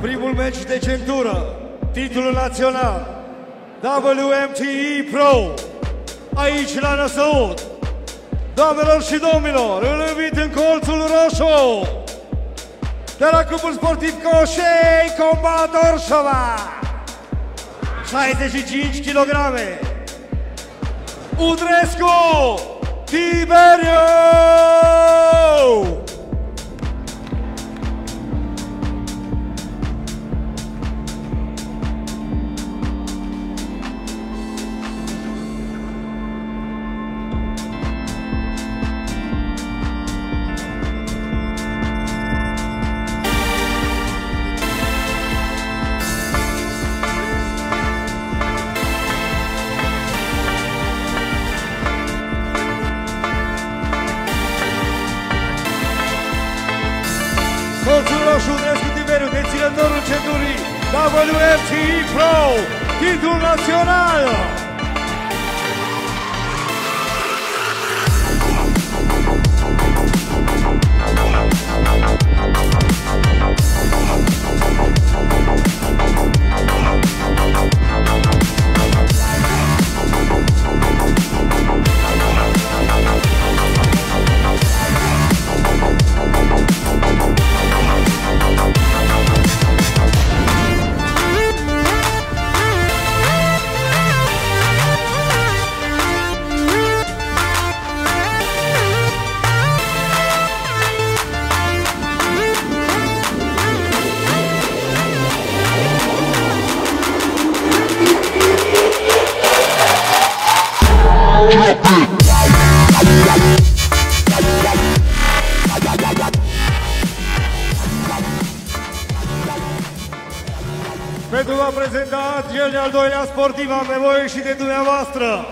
Primul meci de centură, titlul național, WMTE Pro, aici la Năsăut. Doamnelor și domnilor, îl invit în colțul roșu de la Clubul Sportiv Coșei, Combat Orșova. 65 kg. Udrescu Tiberiu! Pro, Tito Nacional. Pentru a prezenta cel de-al doilea sportiv am nevoie și de dumneavoastră.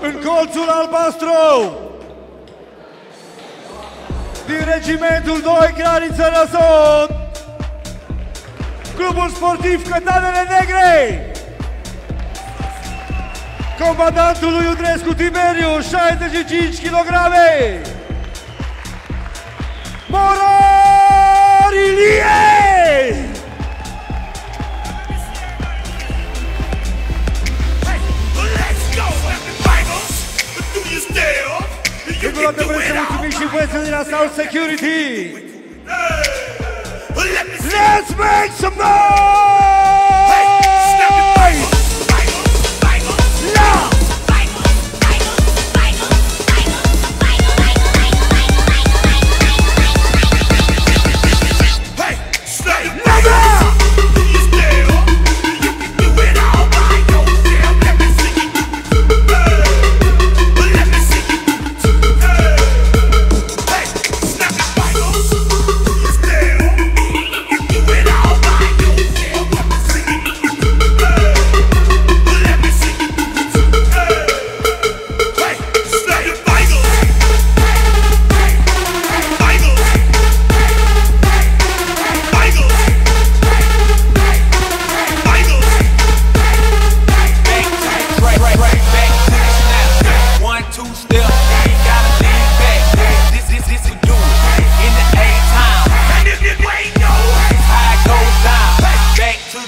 În colțul albastru, din regimentul 2 Graniță Răsot, Clubul Sportiv Cătanele Negre, Combatantul lui Udrescu Tiberiu, 65 kg. Morar Ilie! Regulate prețe mulțumim și băieții din Assault Security! Let's make some noise!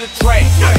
the track.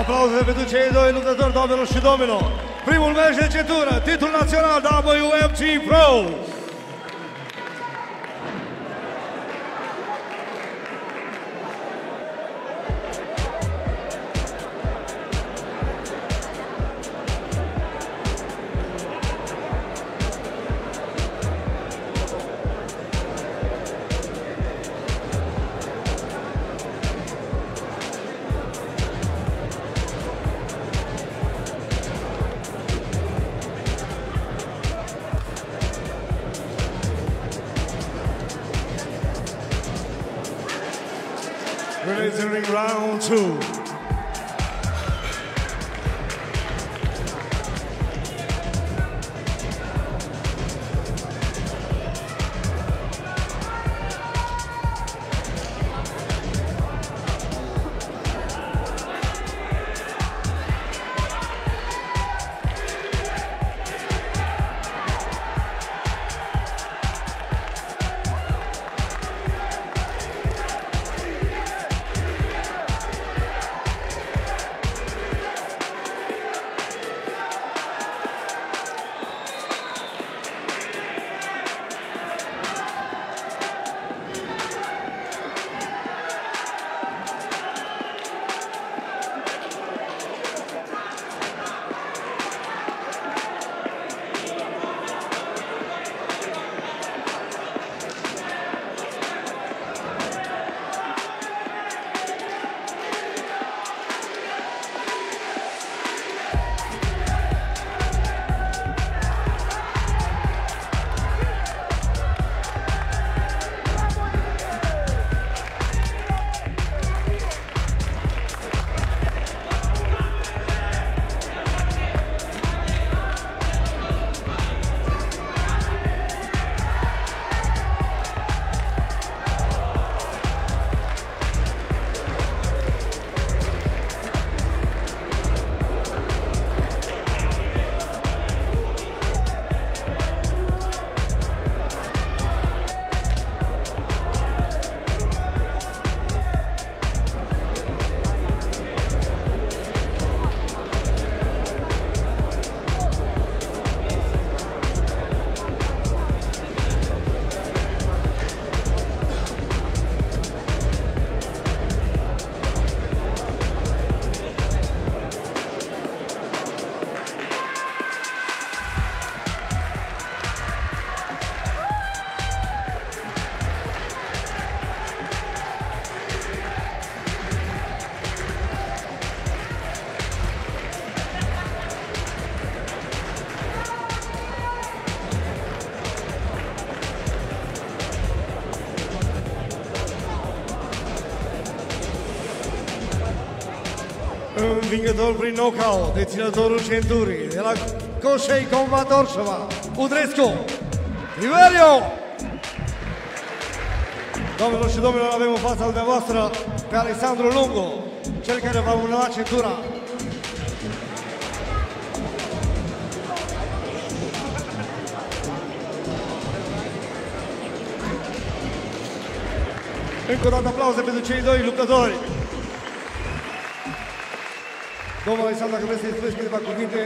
Aplauze pentru cei doi luptători, doamnelor și domnilor. Primul meci de centură, titlul național WMT Pro. two. Two. Învingător prin knockout, deținătorul centurii, de la Coșei Combat Orșova, Udrescu, Tiberio! Doamnelor și domnilor, avem în fața dumneavoastră pe Alexandru Lungu, cel care va urma centura. Încă o dată aplauze pentru cei doi luptători. Domnul Alexandru, dacă vreți să-i spuneți câteva cuvinte.